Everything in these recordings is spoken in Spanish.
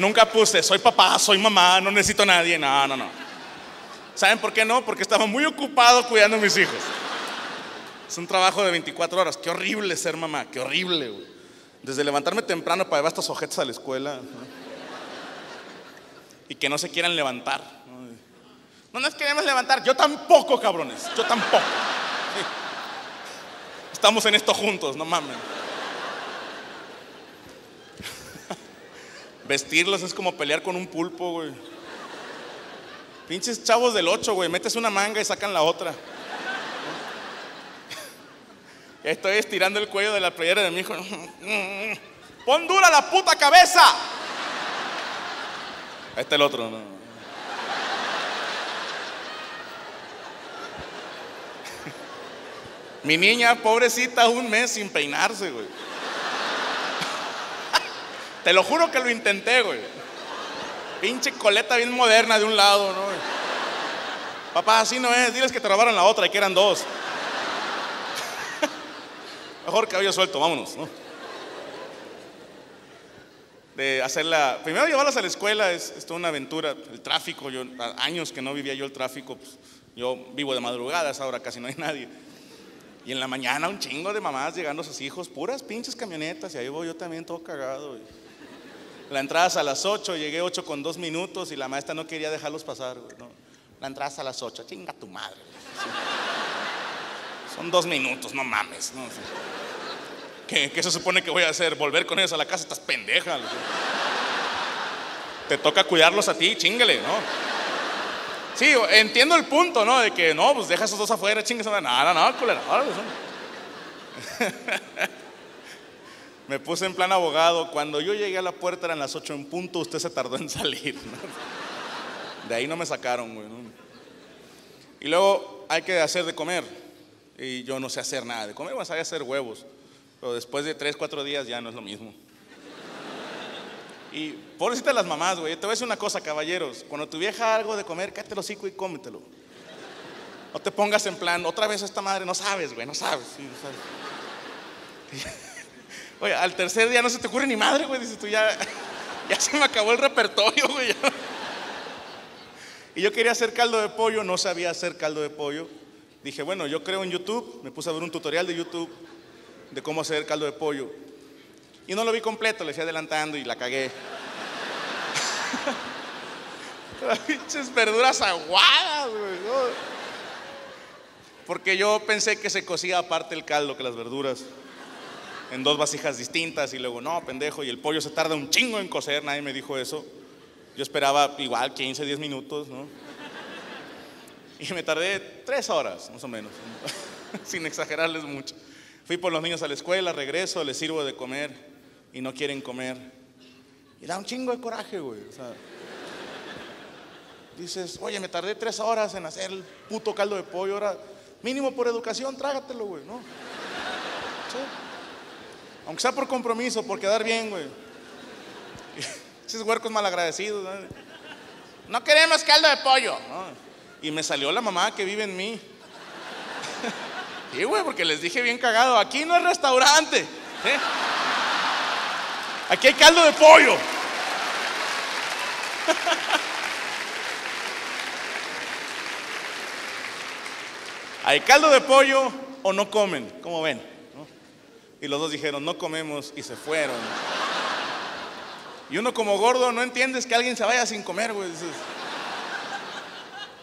Nunca puse, soy papá, soy mamá, no necesito a nadie. No, no, no. ¿Saben por qué no? Porque estaba muy ocupado cuidando a mis hijos. Es un trabajo de 24 horas. Qué horrible ser mamá, qué horrible. Desde levantarme temprano para llevar estos objetos a la escuela. Y que no se quieran levantar. ¿no? No nos queremos levantar. Yo tampoco, cabrones. Yo tampoco. Estamos en esto juntos, no mames. Vestirlos es como pelear con un pulpo, güey. Pinches chavos del 8, güey. Metes una manga y sacan la otra. Estoy estirando el cuello de la playera de mi hijo. ¡Pon dura la puta cabeza! Está el otro. ¿no? Mi niña, pobrecita, un mes sin peinarse, güey. Te lo juro que lo intenté, güey. Pinche coleta bien moderna de un lado, ¿no? Papá, así no es. Diles que te robaron la otra y que eran dos. Mejor cabello suelto, vámonos, ¿no? De hacerla. Primero llevarlas a la escuela es, es toda una aventura. El tráfico, yo, años que no vivía yo el tráfico, pues, yo vivo de madrugadas, ahora casi no hay nadie. Y en la mañana un chingo de mamás llegando a sus hijos, puras pinches camionetas, y ahí voy yo también todo cagado. y- La entrada es a las 8, llegué 8 con 2 minutos y la maestra no quería dejarlos pasar. güey. La entrada es a las 8, chinga tu madre. Son dos minutos, no mames. ¿Qué, se supone que voy a hacer? ¿Volver con ellos a la casa? Estás pendeja. Te toca cuidarlos a ti, chingale, ¿no? Sí, entiendo el punto, ¿no? De que no, pues deja esos dos afuera, chingues. No, no, no, culera. órale, son. Me puse en plan abogado. Cuando yo llegué a la puerta eran las 8 en punto, usted se tardó en salir. De ahí no me sacaron, güey. Y luego hay que hacer de comer. Y yo no sé hacer nada de comer, bueno, sabía hacer huevos. Pero después de 3, 4 días ya no es lo mismo. Y pobrecita las mamás, güey. Te voy a decir una cosa, caballeros. Cuando tu vieja algo de comer, cállate el hocico y cómetelo. No te pongas en plan, otra vez esta madre, no sabes, güey, no sabes. sí, no sabes. Oye, al tercer día no se te ocurre ni madre, güey. Dices tú, ya, ya se me acabó el repertorio, güey. Y yo quería hacer caldo de pollo, no sabía hacer caldo de pollo. Dije, bueno, yo creo en YouTube, me puse a ver un tutorial de YouTube de cómo hacer caldo de pollo. Y no lo vi completo, le fui adelantando y la cagué. Pinches verduras aguadas, güey. Porque yo pensé que se cocía aparte el caldo que las verduras. En dos vasijas distintas y luego, no, pendejo, y el pollo se tarda un chingo en cocer, nadie me dijo eso. Yo esperaba igual 15, 10 minutos, ¿no? Y me tardé tres horas, más o menos, sin exagerarles mucho. Fui por los niños a la escuela, regreso, les sirvo de comer y no quieren comer. Y da un chingo de coraje, güey. o sea, dices, oye, me tardé tres horas en hacer el puto caldo de pollo, ahora mínimo por educación, trágatelo, güey, ¿no? Sí. Aunque sea por compromiso, por quedar bien, güey. Esos huercos malagradecidos. ¿no? No queremos caldo de pollo. Y me salió la mamá que vive en mí. Sí, güey, porque les dije bien cagado, aquí no es restaurante. Aquí hay caldo de pollo. Hay caldo de pollo o no comen, como ven. Y los dos dijeron, no comemos y se fueron. Y uno como gordo no entiendes que alguien se vaya sin comer, güey.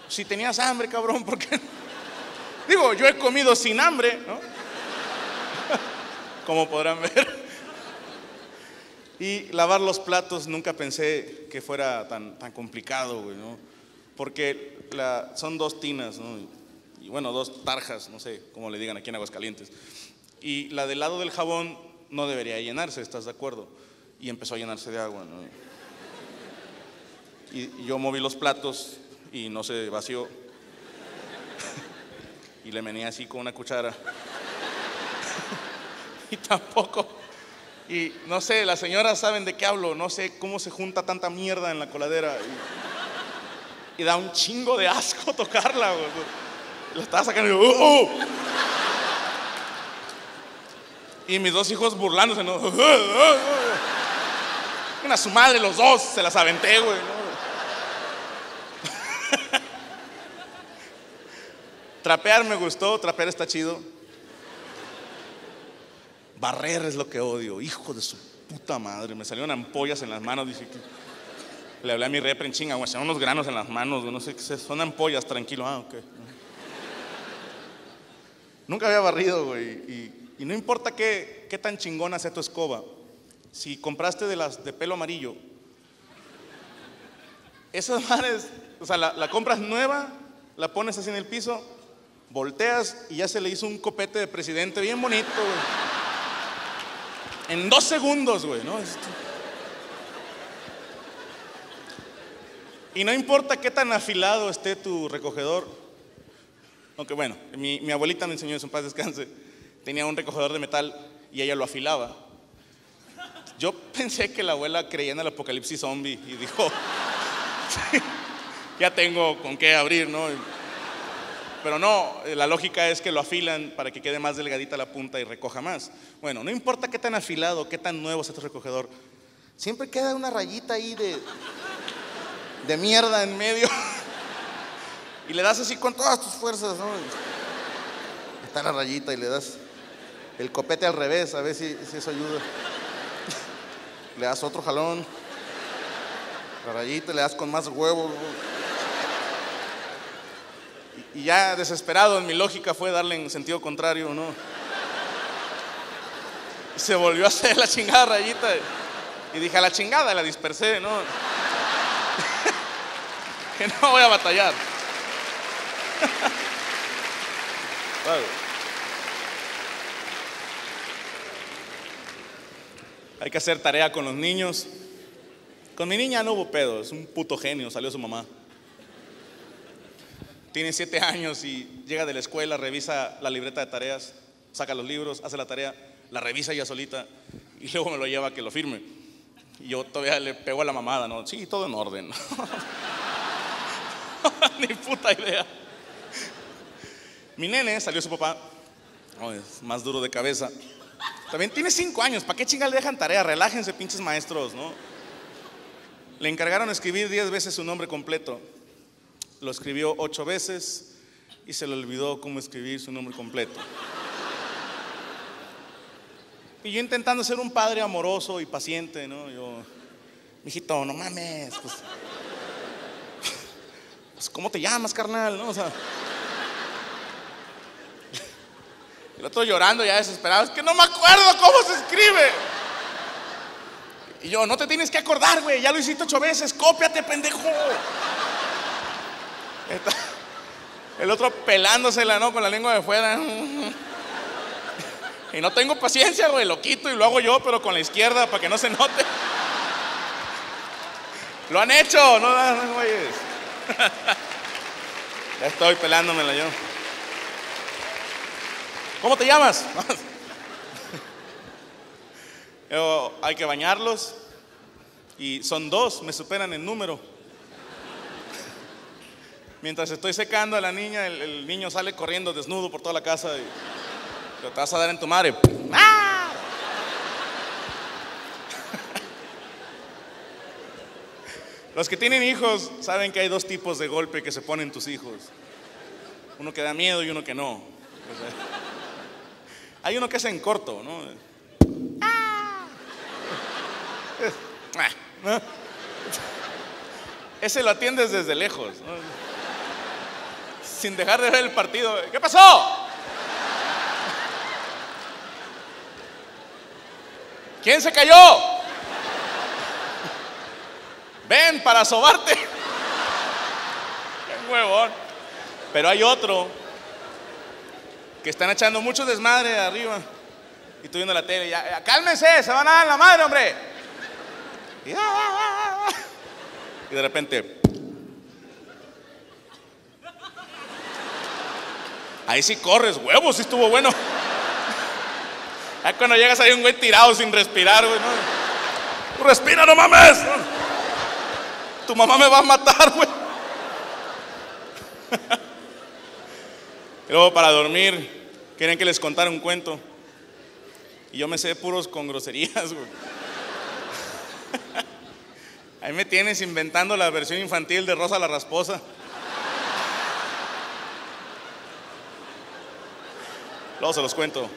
Si tenías hambre, cabrón, ¿por qué? Digo, yo he comido sin hambre, ¿no? Como podrán ver. Y lavar los platos nunca pensé que fuera tan, tan complicado, güey, ¿no? Porque son dos tinas, ¿no? Y bueno, dos tarjas, no sé cómo le digan aquí en Aguascalientes. Y la del lado del jabón no debería llenarse, ¿estás de acuerdo? Y empezó a llenarse de agua, ¿no? Y, yo moví los platos y no se vació. y le mené así con una cuchara. y tampoco. Y no sé, las señoras saben de qué hablo, no sé cómo se junta tanta mierda en la coladera. Y, da un chingo de asco tocarla. La estaba sacando y yo, "Uh, uh". Y mis dos hijos burlándose, ¿no? Una su madre, los dos, se las aventé, güey. Trapear me gustó, trapear está chido. Barrer es lo que odio, hijo de su puta madre. Me salieron ampollas en las manos, dije. Le hablé a mi repre en chinga, güey, unos granos en las manos, güey, no sé qué son ampollas, tranquilo, ah, ok. Nunca había barrido, güey, y, y no importa qué, qué tan chingona sea tu escoba, si compraste de las de pelo amarillo, esas madres, o sea, la, la compras nueva, la pones así en el piso, volteas y ya se le hizo un copete de presidente bien bonito, güey. En dos segundos, güey, ¿no? Y no importa qué tan afilado esté tu recogedor, aunque bueno, mi, mi abuelita me enseñó eso en paz descanse, tenía un recogedor de metal y ella lo afilaba. Yo pensé que la abuela creía en el apocalipsis zombie y dijo, ya tengo con qué abrir, ¿no? Pero no, la lógica es que lo afilan para que quede más delgadita la punta y recoja más. Bueno, no importa qué tan afilado, qué tan nuevo sea tu recogedor, siempre queda una rayita ahí de, de mierda en medio. Y le das así con todas tus fuerzas, ¿no? Está la rayita y le das el copete al revés, a ver si, si eso ayuda. Le das otro jalón. La rayita, le das con más huevos. Y, ya desesperado en mi lógica fue darle en sentido contrario, ¿no? Y se volvió a hacer la chingada rayita. Y dije, a la chingada, la dispersé, ¿no? que no voy a batallar. Claro. Hay que hacer tarea con los niños. Con mi niña no hubo pedo, es un puto genio, salió su mamá. Tiene siete años y llega de la escuela, revisa la libreta de tareas, saca los libros, hace la tarea, la revisa ella solita y luego me lo lleva a que lo firme. Y yo todavía le pego a la mamada, ¿no? Sí, todo en orden. Ni puta idea. Mi nene salió su papá, oh, es más duro de cabeza. También tiene cinco años, ¿para qué chingas le dejan tarea? Relájense, pinches maestros, ¿no? Le encargaron escribir diez veces su nombre completo. Lo escribió ocho veces y se le olvidó cómo escribir su nombre completo. Y yo intentando ser un padre amoroso y paciente, ¿no? Yo, mijito, no mames, pues, pues, ¿cómo te llamas, carnal? ¿No? O sea, el otro llorando ya desesperado, es que no me acuerdo cómo se escribe. Y yo, no te tienes que acordar, güey, ya lo hiciste ocho veces, cópiate, pendejo. El otro pelándosela, ¿no? Con la lengua de fuera. Y no tengo paciencia, güey, lo quito y lo hago yo, pero con la izquierda para que no se note. Lo han hecho, no, no, no, güeyes. Ya estoy pelándomela yo. ¿Cómo te llamas? Hay que bañarlos y son dos, me superan en número. Mientras estoy secando a la niña, el, niño sale corriendo desnudo por toda la casa y te vas a dar en tu madre. ¡Ah! Los que tienen hijos saben que hay dos tipos de golpe que se ponen tus hijos. Uno que da miedo y uno que no. Hay uno que es en corto, ¿no? Ah, ¿no? Ese lo atiendes desde lejos, ¿no? sin dejar de ver el partido. ¿Qué pasó? ¿Quién se cayó? Ven para sobarte. Qué huevón. Pero hay otro que están echando mucho desmadre arriba. Y tú viendo la tele, ya, ya, cálmense, se van a dar la madre, hombre. Y, ah, ah, ah. De repente, ahí sí corres, huevos, sí estuvo bueno. Ya cuando llegas ahí un güey tirado sin respirar, güey, ¿no? Respira, no mames. Tu mamá me va a matar, güey. Luego para dormir, quieren que les contara un cuento. Y yo me sé puros con groserías, güey. Ahí me tienes inventando la versión infantil de Rosa la Rasposa. Luego se los cuento.